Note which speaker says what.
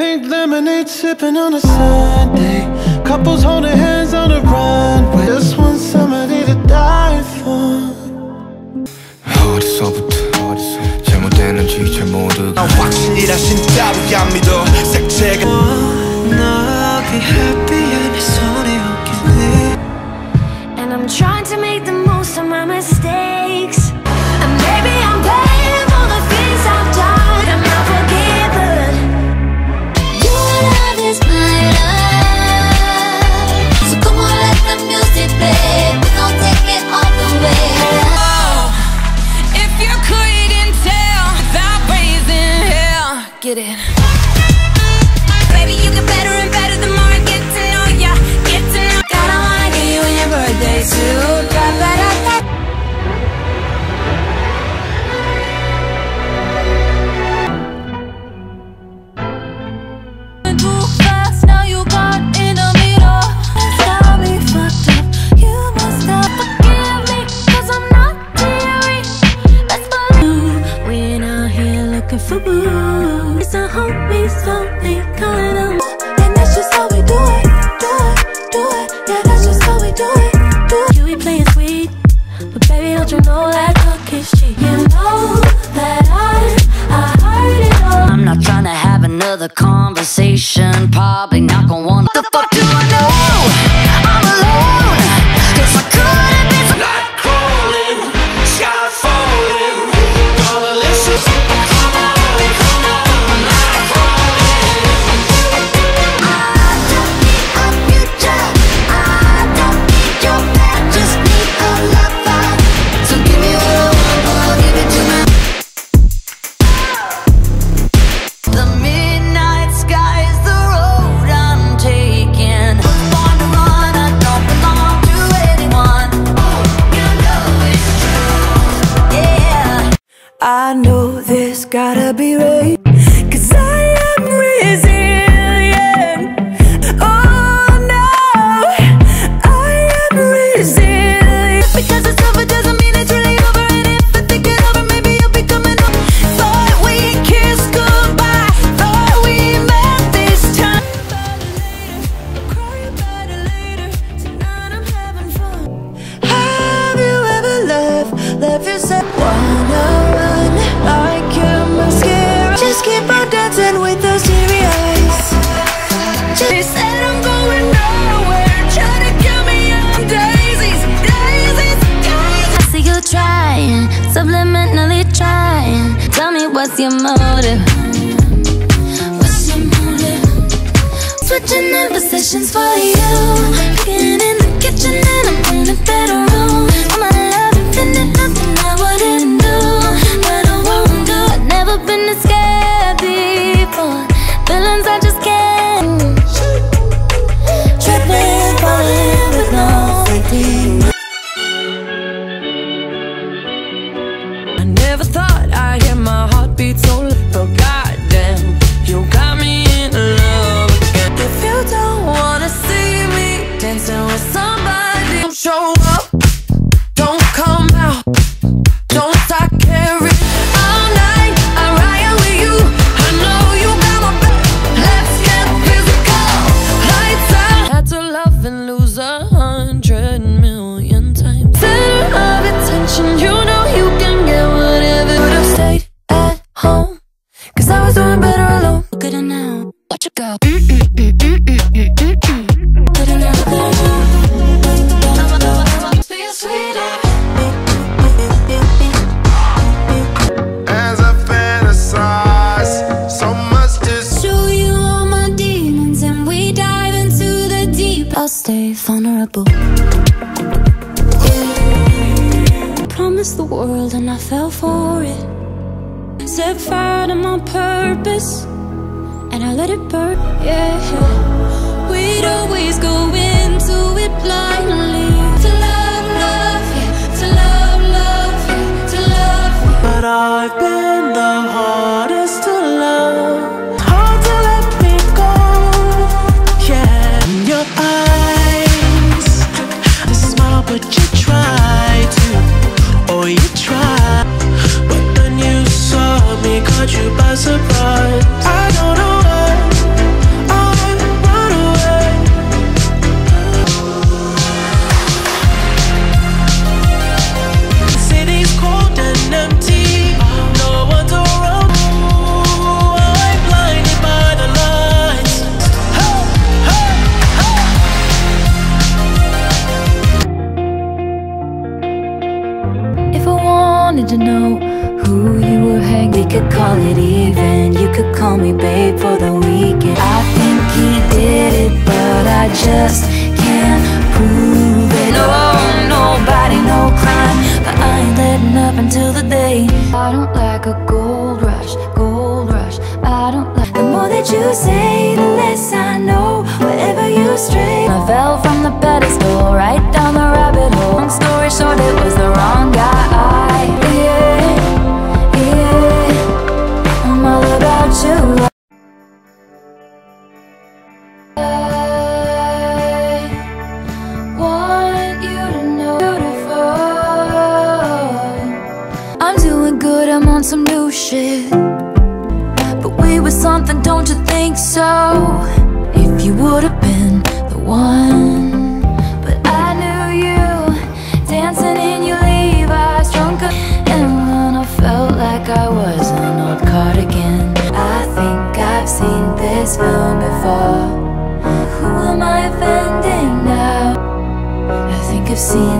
Speaker 1: Pink lemonade sipping on a Sunday Couples holding hands on the runway. Just want somebody to die for.
Speaker 2: 어디서부터 잘못되는지 잘
Speaker 3: 모르겠네 난 확신이라 따위 안 믿어. 색채가
Speaker 1: I'll happy and it's only
Speaker 4: And I'm trying to make the
Speaker 5: get in.
Speaker 6: gotta be
Speaker 4: ready your motive? What's your motive? Switching in positions for you Cooking in the kitchen and I'm in a bedroom world and I fell for it. Set fire to my purpose And I let it burn, yeah. We'd always go into it blindly. To love, love, yeah. To love, love, yeah. To love, yeah.
Speaker 1: But I've been
Speaker 4: wanted to know who you were hanging. We could call it even. You could call me babe for the weekend. I think he did it, but I just can't prove it. No, nobody, no crime, but I ain't letting up until the day. I don't like a gold rush, gold rush. I don't like. The more that you say, the less I know. Wherever you stray, I fell from the pedestal right On some new shit. But we were something, don't you think so? If you would have been the one. But I knew you dancing in your Levi's drunk. And then I felt like I was an old cardigan. I think I've seen this film before. Who am I offending now? I think I've seen.